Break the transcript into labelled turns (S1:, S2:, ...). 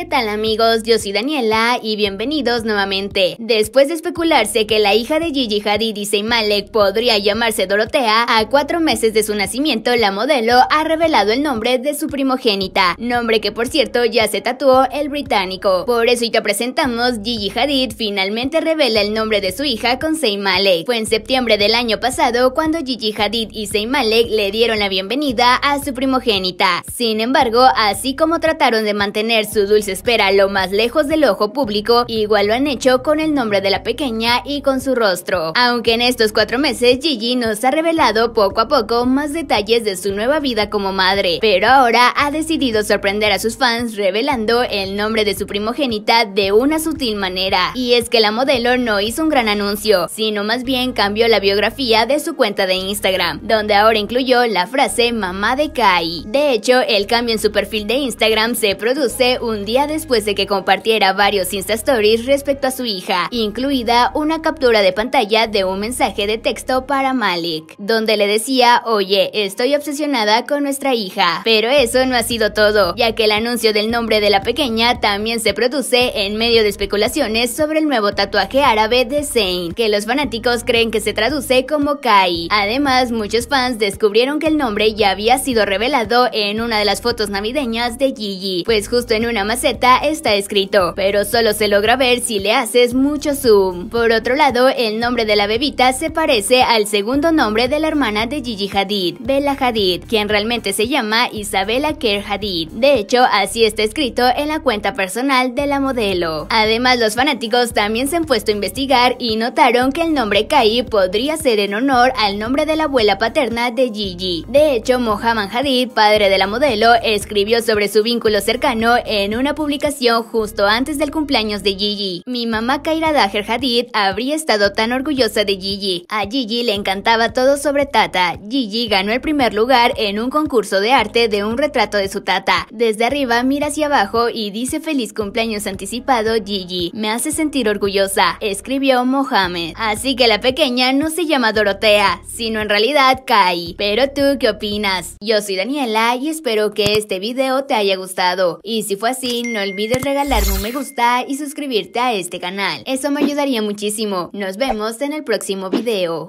S1: ¿Qué tal amigos? Yo soy Daniela y bienvenidos nuevamente. Después de especularse que la hija de Gigi Hadid y Zayn Malik podría llamarse Dorotea, a cuatro meses de su nacimiento la modelo ha revelado el nombre de su primogénita, nombre que por cierto ya se tatuó el británico. Por eso y te presentamos Gigi Hadid finalmente revela el nombre de su hija con Zayn Malik. Fue en septiembre del año pasado cuando Gigi Hadid y Zayn Malik le dieron la bienvenida a su primogénita. Sin embargo, así como trataron de mantener su dulce se espera lo más lejos del ojo público, igual lo han hecho con el nombre de la pequeña y con su rostro. Aunque en estos cuatro meses Gigi nos ha revelado poco a poco más detalles de su nueva vida como madre, pero ahora ha decidido sorprender a sus fans revelando el nombre de su primogénita de una sutil manera. Y es que la modelo no hizo un gran anuncio, sino más bien cambió la biografía de su cuenta de Instagram, donde ahora incluyó la frase mamá de Kai. De hecho, el cambio en su perfil de Instagram se produce un día día después de que compartiera varios Insta Stories respecto a su hija, incluida una captura de pantalla de un mensaje de texto para Malik, donde le decía, oye, estoy obsesionada con nuestra hija. Pero eso no ha sido todo, ya que el anuncio del nombre de la pequeña también se produce en medio de especulaciones sobre el nuevo tatuaje árabe de Zayn, que los fanáticos creen que se traduce como Kai. Además, muchos fans descubrieron que el nombre ya había sido revelado en una de las fotos navideñas de Gigi, pues justo en una más está escrito, pero solo se logra ver si le haces mucho zoom. Por otro lado, el nombre de la bebita se parece al segundo nombre de la hermana de Gigi Hadid, Bella Hadid, quien realmente se llama Isabella Kerr Hadid. De hecho, así está escrito en la cuenta personal de la modelo. Además, los fanáticos también se han puesto a investigar y notaron que el nombre Kai podría ser en honor al nombre de la abuela paterna de Gigi. De hecho, Mohammad Hadid, padre de la modelo, escribió sobre su vínculo cercano en una publicación justo antes del cumpleaños de Gigi. Mi mamá Kaira Daher Hadid habría estado tan orgullosa de Gigi. A Gigi le encantaba todo sobre Tata. Gigi ganó el primer lugar en un concurso de arte de un retrato de su tata. Desde arriba mira hacia abajo y dice feliz cumpleaños anticipado Gigi. Me hace sentir orgullosa, escribió Mohamed. Así que la pequeña no se llama Dorotea, sino en realidad Kai. Pero tú, ¿qué opinas? Yo soy Daniela y espero que este video te haya gustado. Y si fue no olvides regalarme un me gusta y suscribirte a este canal. Eso me ayudaría muchísimo. Nos vemos en el próximo video.